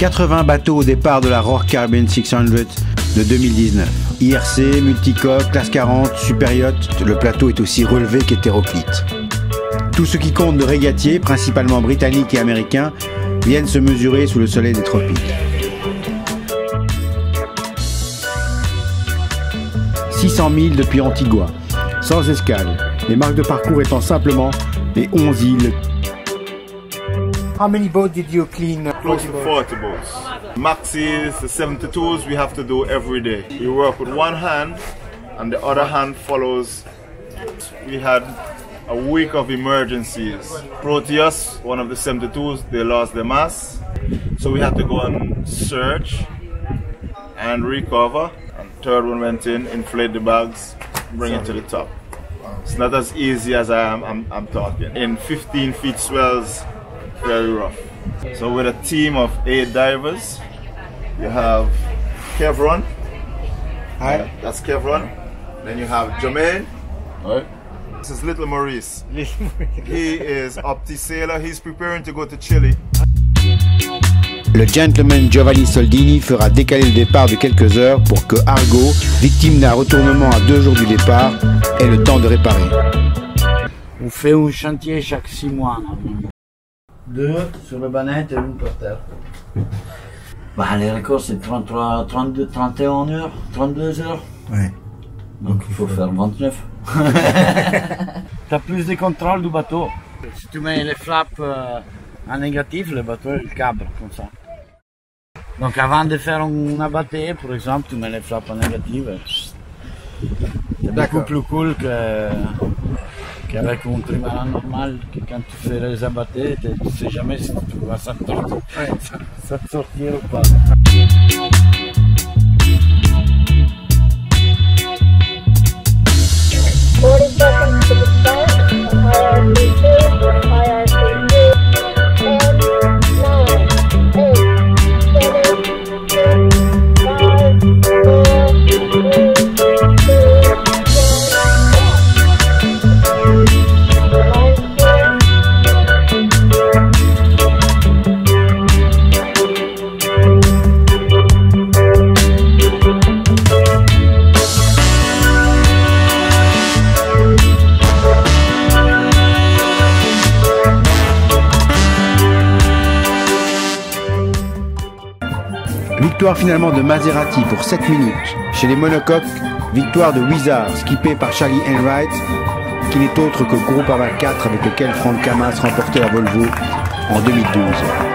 80 bateaux au départ de la Rock Caribbean 600 de 2019. IRC, multicoque, classe 40, super le plateau est aussi relevé qu'hétéroclite. Tout ce qui compte de régatiers, principalement britanniques et américains, viennent se mesurer sous le soleil des tropiques. 600 000 depuis Antigua, sans escale, les marques de parcours étant simplement les 11 îles. How many boats did you clean? Uh, Close to 40 boats. Maxis, the 72s we have to do every day. We work with one hand and the other hand follows. We had a week of emergencies. Proteus, one of the 72s, they lost their mast. So we had to go and search and recover. And third one went in, inflate the bags, bring it to the top. It's not as easy as I am, I'm, I'm talking. In 15 feet swells, very rough. So with a team of eight divers, you have Kevron. Hi. That's Kevron. Then you have Jermaine. Right. This is Little Maurice. he is Opti Sailor. He's preparing to go to Chile. Le gentleman Giovanni Soldini fera décaler le départ de quelques heures pour que Argo, victime d'un retournement à deux jours du départ, ait le temps de réparer. On fait un chantier chaque six mois. Deux sur le banette et une par terre. Bah, les records c'est 33, 32, 31 heures, 32 heures. Ouais. Donc il faut faire 29. T'as plus de contrôle du bateau. Si tu mets les flaps euh, en négatif, le bateau il cabre comme ça. Donc avant de faire un abatté, par exemple, tu mets les flaps en négatif. C'est beaucoup plus cool que qu'avec un trimaran normal, que quand tu fais les abattés, tu ne sais jamais si tu vas sortir, ça, ça te sortir ou pas. Victoire finalement de Maserati pour 7 minutes. Chez les monocoques, victoire de Wizard, skippé par Charlie Enright, qui n'est autre que Groupama 4 avec lequel Franck Camas remportait la Volvo en 2012.